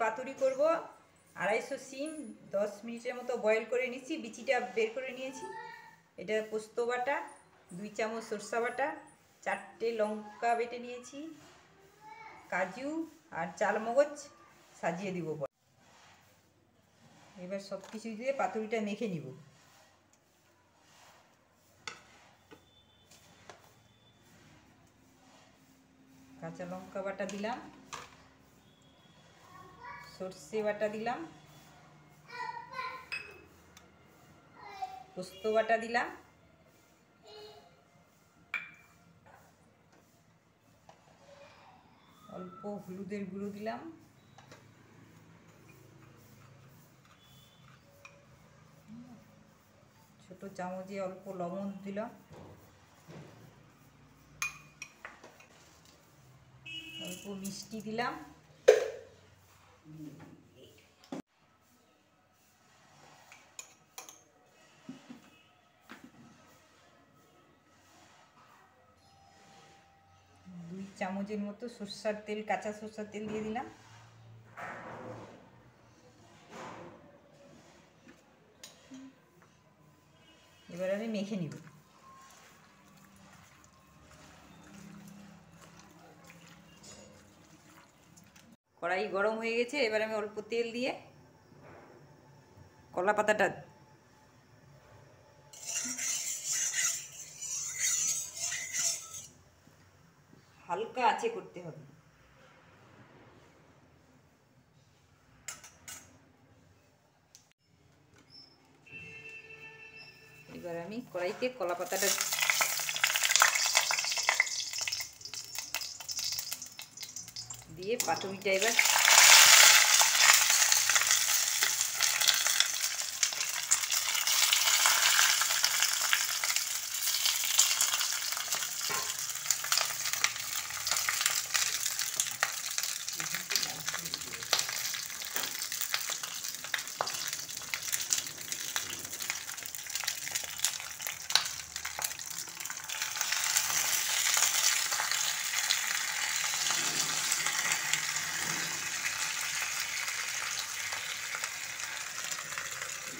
পাতুরি করব। আড়াইশো সিম, দশ মিনিটের মতো বয়েল করে নিচ্ছি। বিচিটা বের করে নিয়েছি। এটা পোস্ত বাটা, দুই চামচ সরষা বাটা, চারটে লঙ্কা বেটে নিয়েছি, কাজু আর চালমগজ সাজিয়ে দিব। এবার সব কিছু দিয়ে পাতুরিটা মেখে নিব। কাঁচা লঙ্কা বাটা দিলাম। সর্ষে বাটা দিলাম। পোস্ত বাটা দিলাম। অল্প হলুদের গুঁড়ো দিলাম। ছোট চামচে অল্প লবণ দিলাম। অল্প মিষ্টি দিলাম। দুই চামচের মতো সর্ষার তেল কাঁচা সর্ষার তেল দিয়ে দিলাম। এবার আমি মেখে নিব। কড়াই গরম হয়ে গেছে, এবার আমি অল্প তেল দিয়ে কলা পাতাটা হালকা আছে করতে হবে। এবার আমি কড়াইতে কলা পাতাটা দিয়ে পাতুরিটা এবার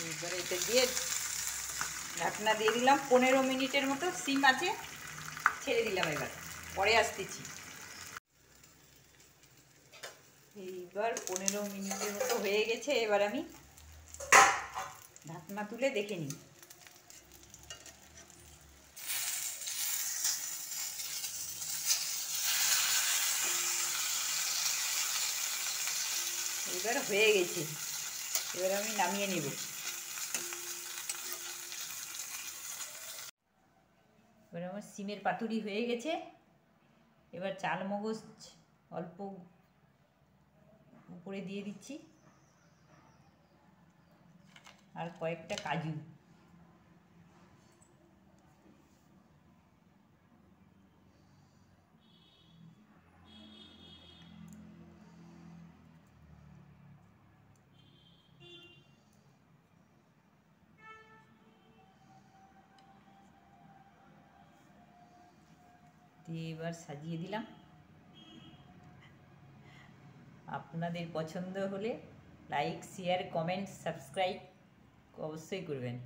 এবারে এটা দিয়ে ঢাকনা দিয়ে দিলাম, পনেরো মিনিটের মতো সিম আছে, ছেড়ে দিলাম এবার। পরে আসতেছি। এইবার পনেরো মিনিটের মতো হয়ে গেছে, এবার আমি ঢাকনা তুলে দেখে নিই। এবার হয়ে গেছে। এবার আমি নামিয়ে নেব। এবার আমার সিমের পাতুরি হয়ে গেছে। এবার চাল মগজ অল্প উপরে দিয়ে দিচ্ছি। আর কয়েকটা কাজু। দিয়ে এবার সাজিয়ে দিলাম। আপনাদের পছন্দ হলে লাইক শেয়ার কমেন্ট সাবস্ক্রাইব অবশ্যই করবেন।